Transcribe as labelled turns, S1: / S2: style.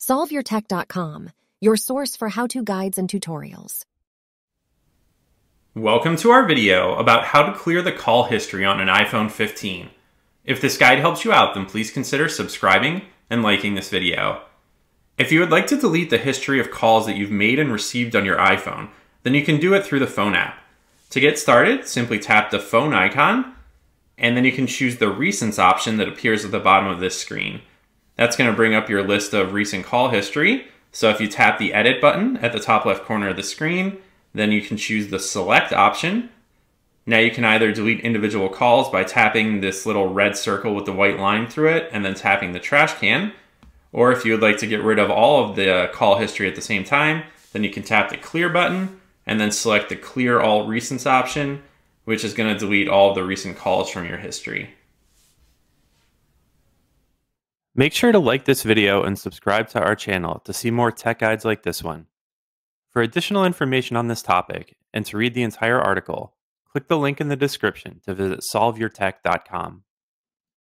S1: SolveYourTech.com, your source for how-to guides and tutorials.
S2: Welcome to our video about how to clear the call history on an iPhone 15. If this guide helps you out, then please consider subscribing and liking this video. If you would like to delete the history of calls that you've made and received on your iPhone, then you can do it through the phone app. To get started, simply tap the phone icon, and then you can choose the recents option that appears at the bottom of this screen. That's going to bring up your list of recent call history. So if you tap the edit button at the top left corner of the screen, then you can choose the select option. Now you can either delete individual calls by tapping this little red circle with the white line through it and then tapping the trash can. Or if you would like to get rid of all of the uh, call history at the same time, then you can tap the clear button and then select the clear all recents option, which is going to delete all of the recent calls from your history.
S3: Make sure to like this video and subscribe to our channel to see more tech guides like this one. For additional information on this topic and to read the entire article, click the link in the description to visit solveyourtech.com.